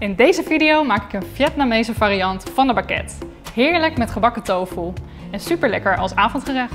In deze video maak ik een Vietnamese variant van de baguette. Heerlijk met gebakken tofu en super lekker als avondgerecht.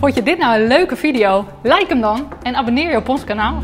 Vond je dit nou een leuke video? Like hem dan en abonneer je op ons kanaal.